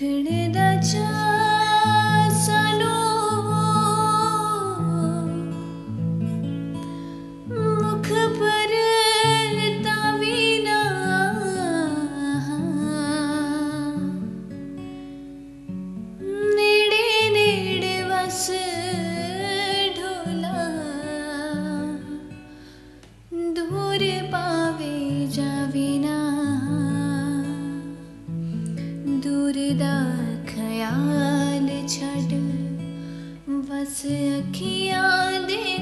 रखड़ जा ख्याल छड़ बस अखियां दे